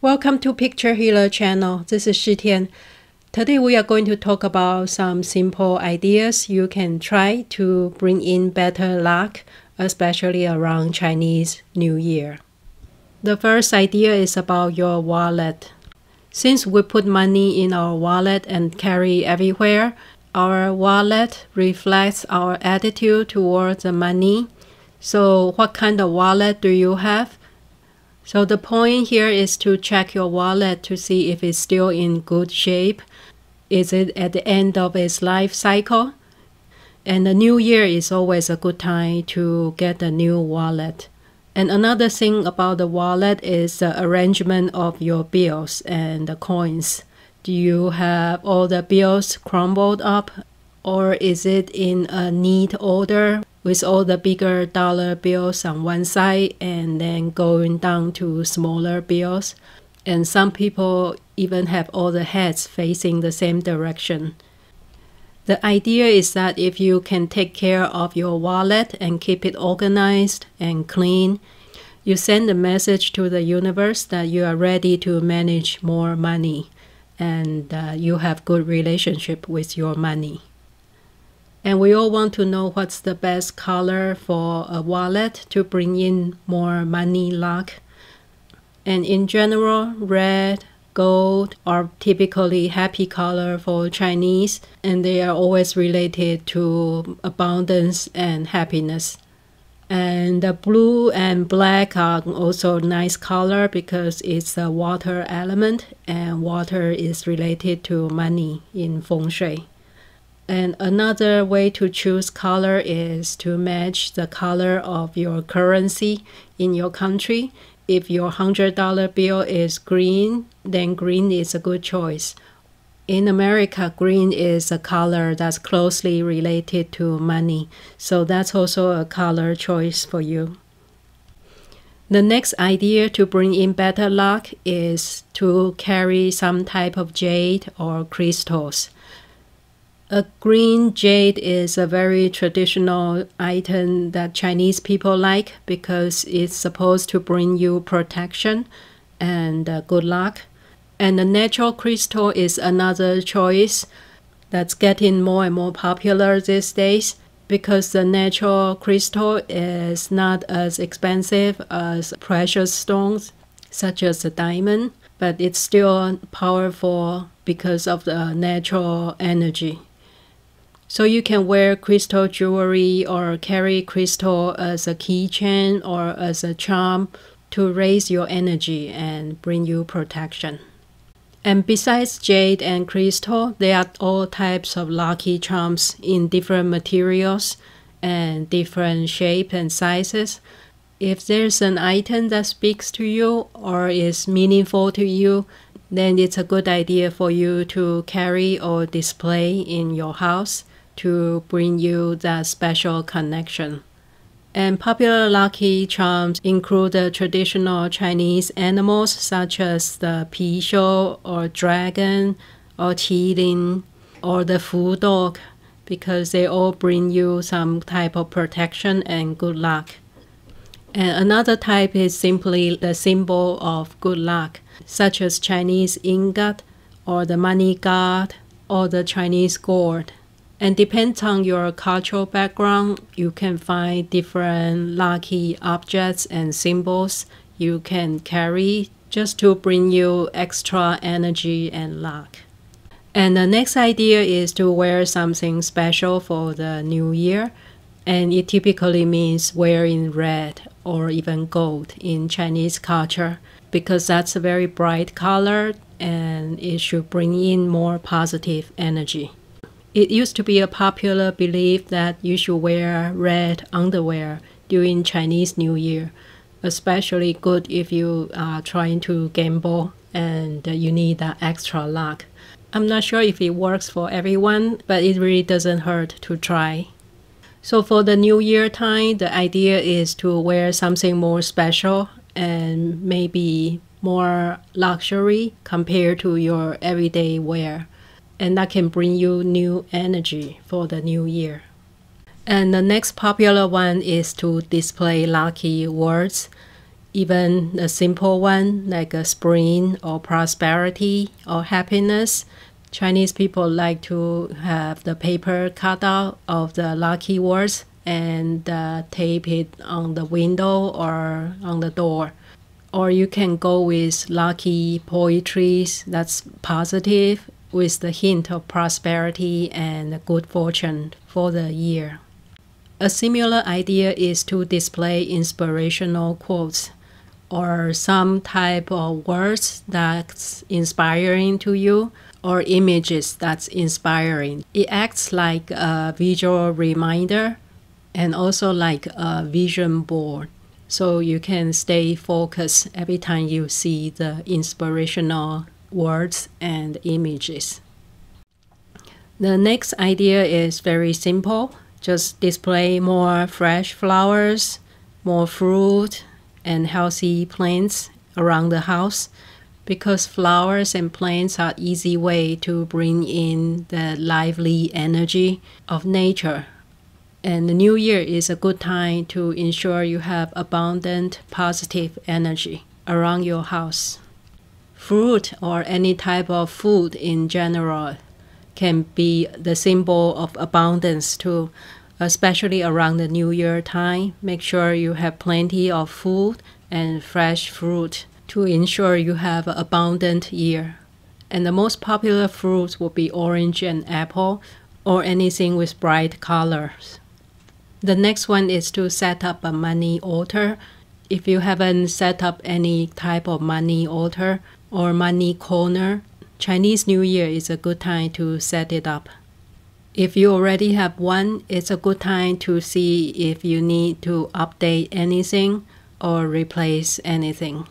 Welcome to Picture Healer channel. This is Shi Tian. Today we are going to talk about some simple ideas you can try to bring in better luck, especially around Chinese New Year. The first idea is about your wallet. Since we put money in our wallet and carry everywhere, our wallet reflects our attitude towards the money. So, what kind of wallet do you have? So the point here is to check your wallet to see if it's still in good shape. Is it at the end of its life cycle? And the new year is always a good time to get a new wallet. And another thing about the wallet is the arrangement of your bills and the coins. Do you have all the bills crumbled up or is it in a neat order with all the bigger dollar bills on one side and then going down to smaller bills. And some people even have all the heads facing the same direction. The idea is that if you can take care of your wallet and keep it organized and clean, you send a message to the universe that you are ready to manage more money and uh, you have good relationship with your money. And we all want to know what's the best color for a wallet to bring in more money luck. And in general, red, gold are typically happy color for Chinese, and they are always related to abundance and happiness. And the blue and black are also nice color because it's a water element, and water is related to money in feng shui. And another way to choose color is to match the color of your currency in your country. If your $100 bill is green, then green is a good choice. In America, green is a color that's closely related to money, so that's also a color choice for you. The next idea to bring in better luck is to carry some type of jade or crystals. A green jade is a very traditional item that Chinese people like because it's supposed to bring you protection and uh, good luck. And the natural crystal is another choice that's getting more and more popular these days because the natural crystal is not as expensive as precious stones such as the diamond, but it's still powerful because of the natural energy. So you can wear crystal jewelry or carry crystal as a keychain or as a charm to raise your energy and bring you protection. And besides jade and crystal, there are all types of lucky charms in different materials and different shape and sizes. If there's an item that speaks to you or is meaningful to you, then it's a good idea for you to carry or display in your house to bring you that special connection. And popular lucky charms include the traditional Chinese animals such as the pixiu or dragon or qilin or the fu dog because they all bring you some type of protection and good luck. And another type is simply the symbol of good luck, such as Chinese ingot or the money god or the Chinese gourd. And depends on your cultural background, you can find different lucky objects and symbols you can carry just to bring you extra energy and luck. And the next idea is to wear something special for the new year. And it typically means wearing red or even gold in Chinese culture because that's a very bright color and it should bring in more positive energy. It used to be a popular belief that you should wear red underwear during Chinese New Year, especially good if you are trying to gamble and you need that extra luck. I'm not sure if it works for everyone, but it really doesn't hurt to try. So for the New Year time, the idea is to wear something more special and maybe more luxury compared to your everyday wear and that can bring you new energy for the new year. And the next popular one is to display lucky words. even a simple one like a spring or prosperity or happiness. Chinese people like to have the paper cut out of the lucky words and uh, tape it on the window or on the door. Or you can go with lucky poetries that's positive with the hint of prosperity and good fortune for the year. A similar idea is to display inspirational quotes or some type of words that's inspiring to you or images that's inspiring. It acts like a visual reminder and also like a vision board. So you can stay focused every time you see the inspirational words and images. The next idea is very simple. Just display more fresh flowers, more fruit, and healthy plants around the house because flowers and plants are easy way to bring in the lively energy of nature. And the new year is a good time to ensure you have abundant positive energy around your house. Fruit or any type of food in general can be the symbol of abundance too especially around the New Year time. Make sure you have plenty of food and fresh fruit to ensure you have an abundant year. And the most popular fruits will be orange and apple or anything with bright colors. The next one is to set up a money altar. If you haven't set up any type of money altar or money corner, Chinese New Year is a good time to set it up. If you already have one, it's a good time to see if you need to update anything or replace anything.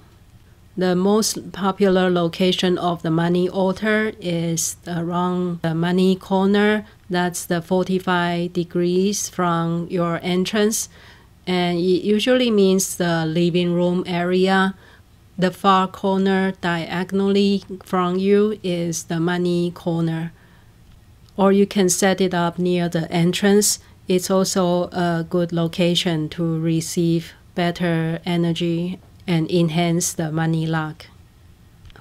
The most popular location of the money altar is around the money corner. That's the 45 degrees from your entrance. And it usually means the living room area. The far corner diagonally from you is the money corner or you can set it up near the entrance. It's also a good location to receive better energy and enhance the money luck.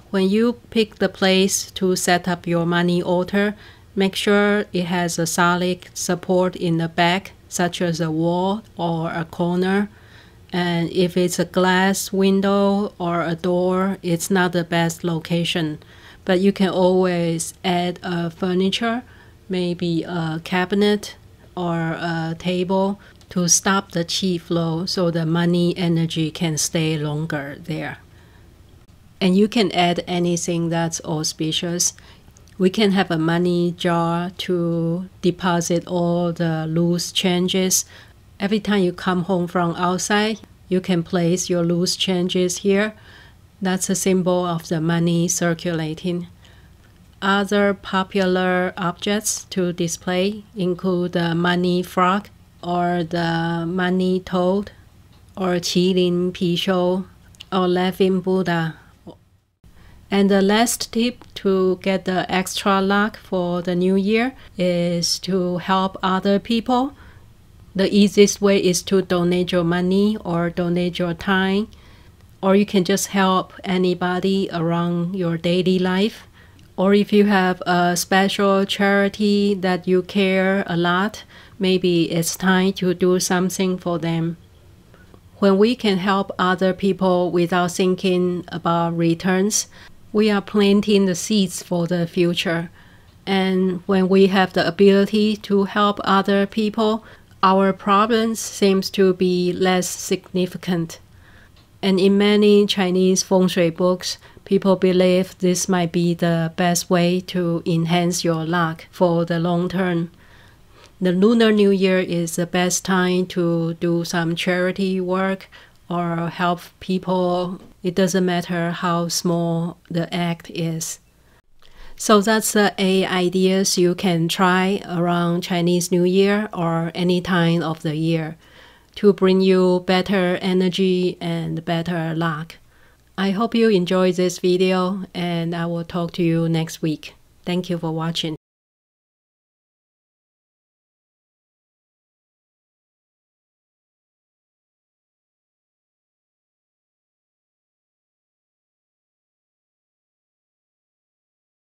When you pick the place to set up your money altar, make sure it has a solid support in the back, such as a wall or a corner. And if it's a glass window or a door, it's not the best location. But you can always add a furniture maybe a cabinet or a table to stop the qi flow so the money energy can stay longer there. And you can add anything that's auspicious. We can have a money jar to deposit all the loose changes. Every time you come home from outside, you can place your loose changes here. That's a symbol of the money circulating. Other popular objects to display include the money frog or the money toad or Qilin Piqiu or laughing Buddha. And the last tip to get the extra luck for the new year is to help other people. The easiest way is to donate your money or donate your time, or you can just help anybody around your daily life or if you have a special charity that you care a lot, maybe it's time to do something for them. When we can help other people without thinking about returns, we are planting the seeds for the future. And when we have the ability to help other people, our problems seems to be less significant. And in many Chinese feng shui books, People believe this might be the best way to enhance your luck for the long term. The Lunar New Year is the best time to do some charity work or help people. It doesn't matter how small the act is. So that's the eight ideas you can try around Chinese New Year or any time of the year to bring you better energy and better luck. I hope you enjoyed this video and I will talk to you next week. Thank you for watching.